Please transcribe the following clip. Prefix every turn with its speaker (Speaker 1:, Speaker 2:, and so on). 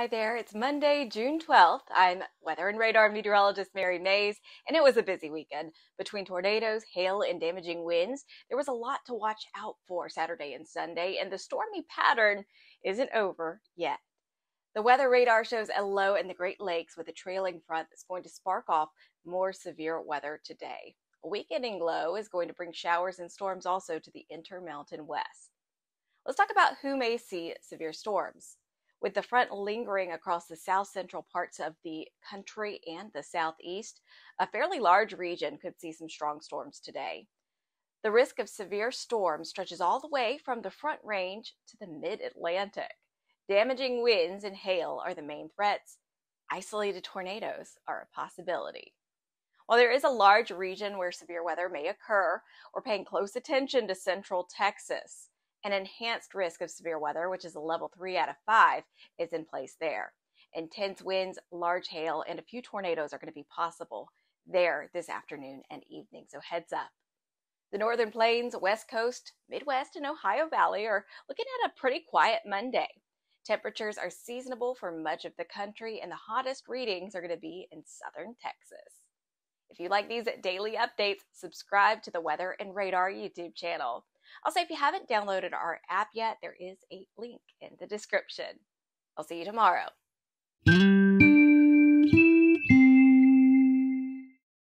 Speaker 1: Hi there, it's Monday, June 12th. I'm weather and radar meteorologist Mary Mays, and it was a busy weekend. Between tornadoes, hail, and damaging winds, there was a lot to watch out for Saturday and Sunday, and the stormy pattern isn't over yet. The weather radar shows a low in the Great Lakes with a trailing front that's going to spark off more severe weather today. A weakening low is going to bring showers and storms also to the Intermountain West. Let's talk about who may see severe storms. With the front lingering across the south central parts of the country and the southeast, a fairly large region could see some strong storms today. The risk of severe storms stretches all the way from the front range to the mid Atlantic. Damaging winds and hail are the main threats. Isolated tornadoes are a possibility. While there is a large region where severe weather may occur, we're paying close attention to central Texas. An enhanced risk of severe weather, which is a level three out of five, is in place there. Intense winds, large hail, and a few tornadoes are going to be possible there this afternoon and evening, so heads up. The northern plains, west coast, Midwest, and Ohio Valley are looking at a pretty quiet Monday. Temperatures are seasonable for much of the country, and the hottest readings are going to be in southern Texas. If you like these daily updates, subscribe to the Weather and Radar YouTube channel. Also, if you haven't downloaded our app yet, there is a link in the description. I'll see you tomorrow.